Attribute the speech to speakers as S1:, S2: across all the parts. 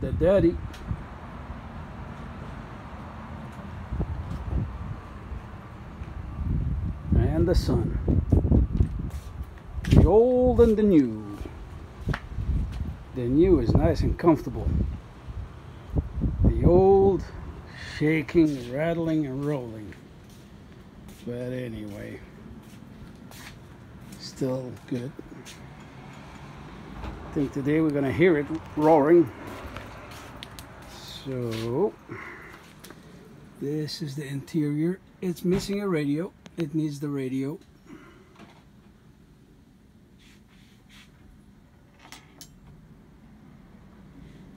S1: the daddy. And the son. The old and the new. The new is nice and comfortable. The old shaking, rattling, and rolling. But anyway, still good. I think today we're to hear it roaring. So, this is the interior. It's missing a radio. It needs the radio.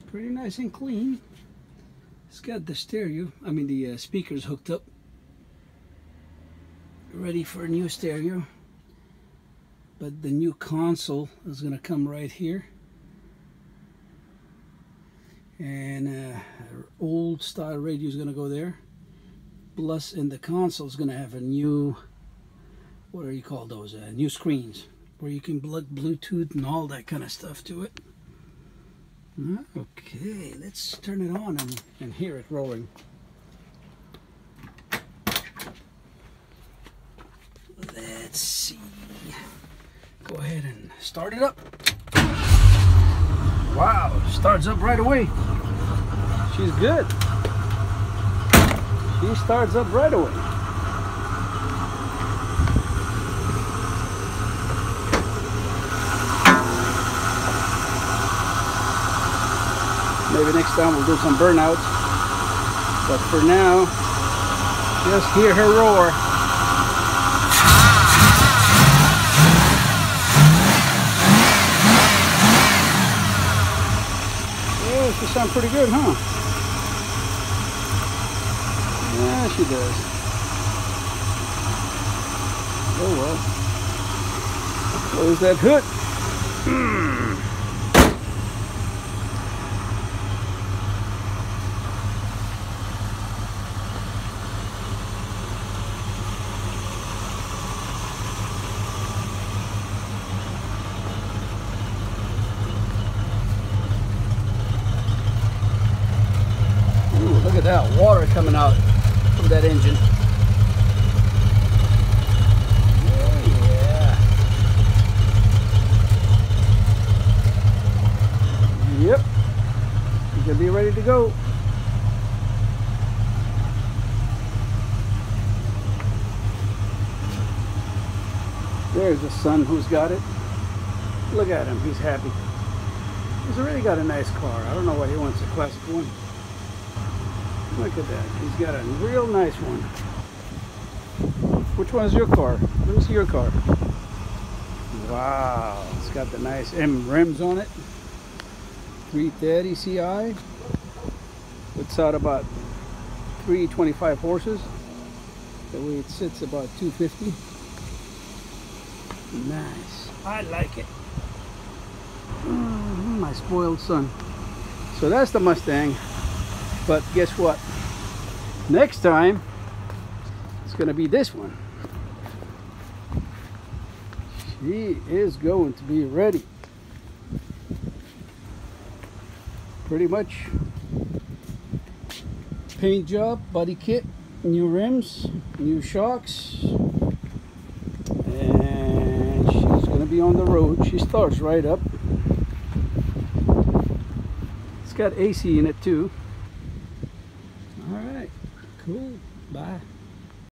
S1: Pretty nice and clean. It's got the stereo, I mean the uh, speakers hooked up. Ready for a new stereo. But the new console is going to come right here. And uh, old style radio is going to go there. Plus in the console is going to have a new, what do you call those? Uh, new screens where you can plug Bluetooth and all that kind of stuff to it. Okay, let's turn it on and, and hear it rolling. Let's see. Go ahead and start it up. Wow, starts up right away. She's good. She starts up right away. Maybe next time we'll do some burnouts. But for now, just hear her roar. Yeah, she sounds pretty good, huh? Yeah, she does. Oh well. Close that hood. Ooh, look at that water coming out from that engine. Oh, yeah. Yep. You can be ready to go. There's the son who's got it. Look at him, he's happy. He's already got a nice car. I don't know why he wants a classic one. Look at that. He's got a real nice one. Which one is your car? Let me see your car. Wow. It's got the nice M rims on it. 330 CI. Puts out about 325 horses. The way it sits about 250. Nice. I like it. Mm, my spoiled son. So that's the Mustang. But guess what? Next time, it's going to be this one. She is going to be ready. Pretty much paint job, body kit, new rims, new shocks. And she's going to be on the road. She starts right up. It's got AC in it too. Cool. Bye.